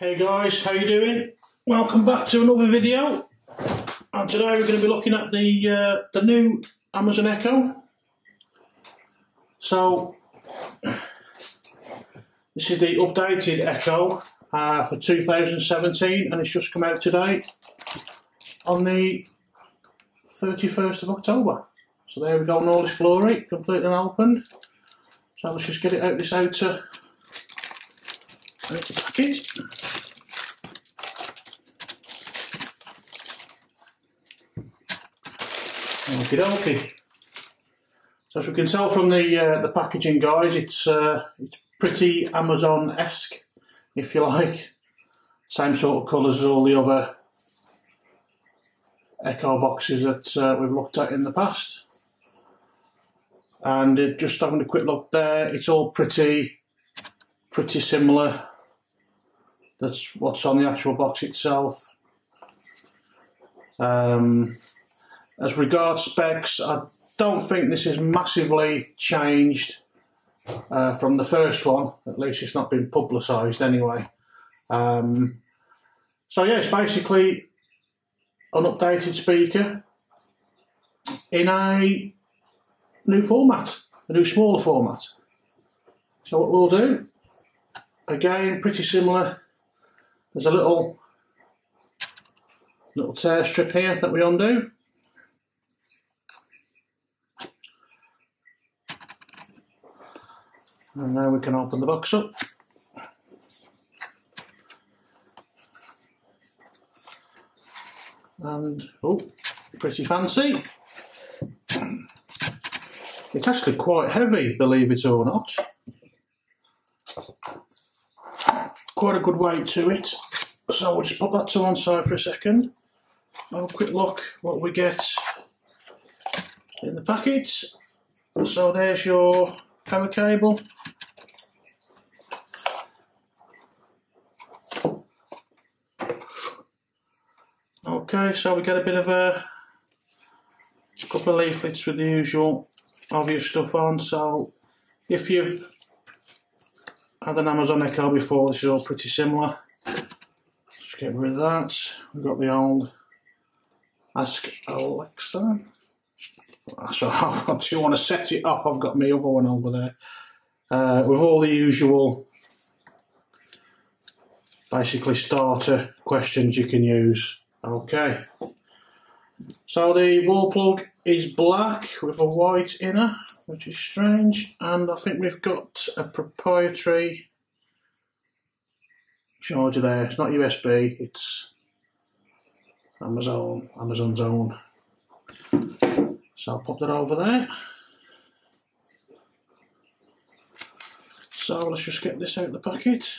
Hey guys, how you doing? Welcome back to another video. And today we're going to be looking at the uh, the new Amazon Echo. So this is the updated Echo uh, for 2017, and it's just come out today on the 31st of October. So there we go all its glory, completely unopened. So let's just get it out this outer, outer packet. Okie dokie. So as we can tell from the uh, the packaging, guys, it's uh, it's pretty Amazon-esque, if you like. Same sort of colours as all the other Echo boxes that uh, we've looked at in the past. And uh, just having a quick look there, it's all pretty pretty similar. That's what's on the actual box itself. Um, as regards specs, I don't think this is massively changed uh, from the first one. At least it's not been publicised anyway. Um, so yeah, it's basically an updated speaker in a new format, a new smaller format. So what we'll do, again, pretty similar. There's a little little tear strip here that we undo. And now we can open the box up. And, oh, pretty fancy. It's actually quite heavy, believe it or not. Quite a good weight to it. So we'll just pop that to one side for a second. Have a quick look what we get in the packet. So there's your power cable. Okay, so we get a bit of a couple of leaflets with the usual obvious stuff on. So if you've had an Amazon Echo before, this is all pretty similar. Let's get rid of that. We've got the old Ask Alexa. So do you want to set it off? I've got my other one over there. Uh, with all the usual basically starter questions you can use. Okay. So the wall plug is black with a white inner, which is strange. And I think we've got a proprietary charger there. It's not USB, it's Amazon, Amazon's own. So I'll pop that over there. So let's just get this out of the packet.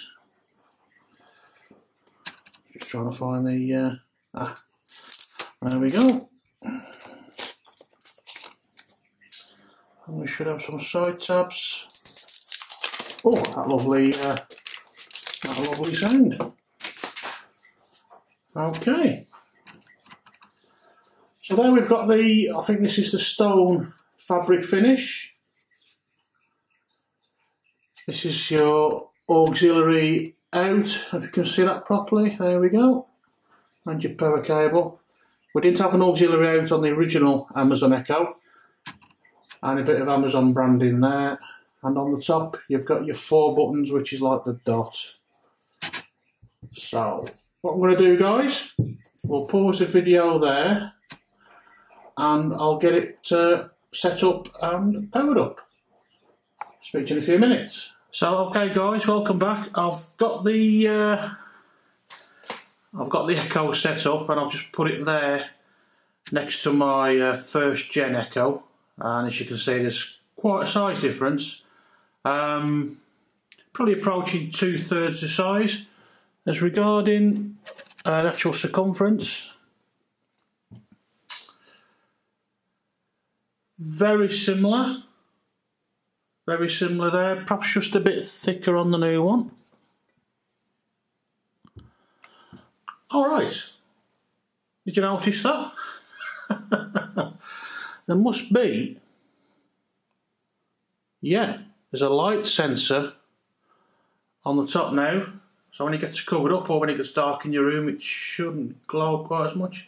Just trying to find the, uh, ah, there we go. And we should have some side tabs. Oh, that lovely, uh, that lovely sound. Okay. So there we've got the, I think this is the stone fabric finish. This is your auxiliary out, if you can see that properly, there we go. And your power cable. We didn't have an auxiliary out on the original Amazon Echo. And a bit of Amazon branding there. And on the top, you've got your four buttons, which is like the dot. So, what I'm going to do, guys, we'll pause the video there and I'll get it uh, set up and powered up. Speak to you in a few minutes. So, okay, guys, welcome back. I've got the uh, I've got the Echo set up, and I've just put it there next to my uh, first gen Echo, and as you can see, there's quite a size difference. Um, probably approaching two thirds the size. As regarding uh, actual circumference, very similar. Very similar there, perhaps just a bit thicker on the new one. Alright, did you notice that? there must be, yeah, there's a light sensor on the top now. So when it gets covered up or when it gets dark in your room, it shouldn't glow quite as much.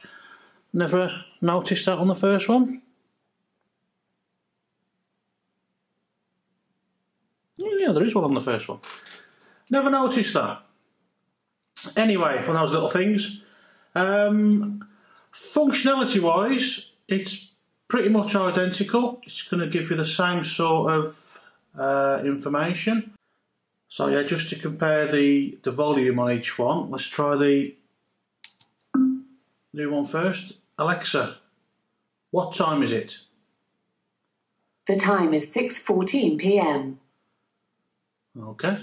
Never noticed that on the first one. Yeah, there is one on the first one. Never noticed that. Anyway, on those little things. Um, functionality wise, it's pretty much identical. It's going to give you the same sort of uh, information. So yeah, just to compare the, the volume on each one, let's try the new one first. Alexa, what time is it? The time is 6:14 p.m. Okay.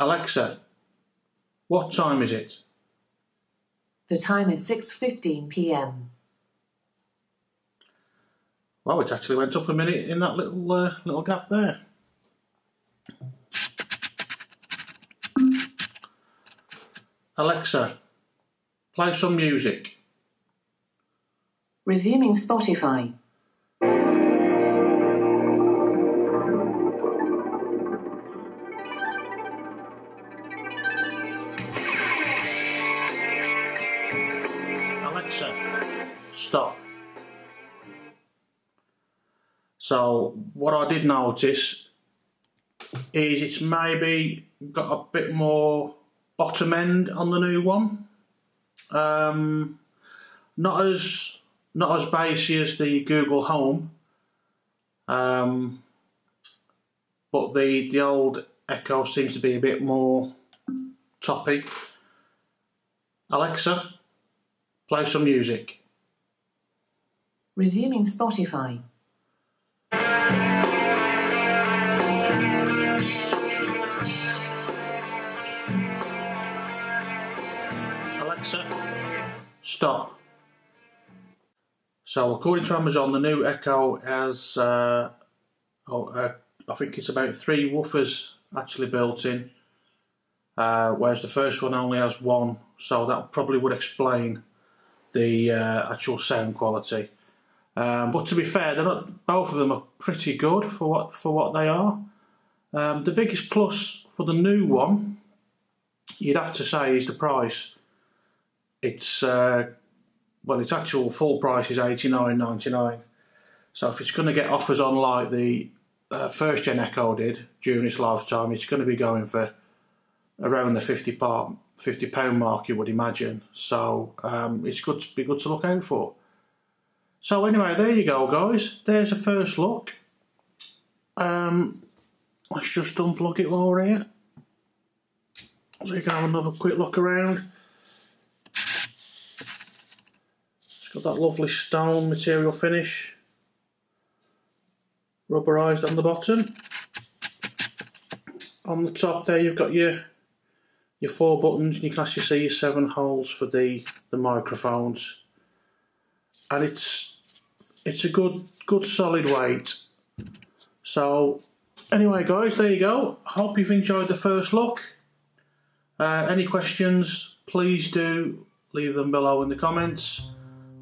Alexa, what time is it? The time is 6:15 p.m. Well, it actually went up a minute in that little uh, little gap there. Alexa, play some music. Resuming Spotify. So what I did notice is it's maybe got a bit more bottom end on the new one. Um, not as not as bassy as the Google Home, um, but the the old Echo seems to be a bit more toppy. Alexa, play some music. Resuming Spotify. Alexa, stop. So, according to Amazon, the new Echo has, uh, oh, uh, I think it's about three woofers actually built in, uh, whereas the first one only has one. So that probably would explain the uh, actual sound quality. Um, but to be fair, they're not, both of them are pretty good for what for what they are. Um, the biggest plus for the new one, you'd have to say, is the price. It's uh, well, its actual full price is eighty nine ninety nine. So if it's going to get offers on like the uh, first gen Echo did during its lifetime, it's going to be going for around the fifty part, fifty pound mark, you would imagine. So um, it's good to be good to look out for. So anyway, there you go, guys. There's a first look. Um, let's just unplug it while we're here. So you can have another quick look around. It's got that lovely stone material finish. Rubberized on the bottom. On the top there you've got your your four buttons and you can actually see your seven holes for the, the microphones. And it's it's a good good solid weight. So anyway guys, there you go. Hope you've enjoyed the first look. Uh, any questions, please do leave them below in the comments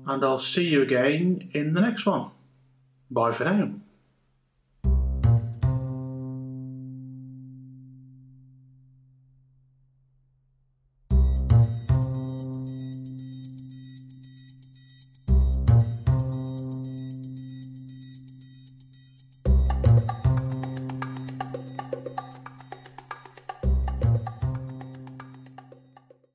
and I'll see you again in the next one. Bye for now.